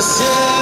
Yes, yeah.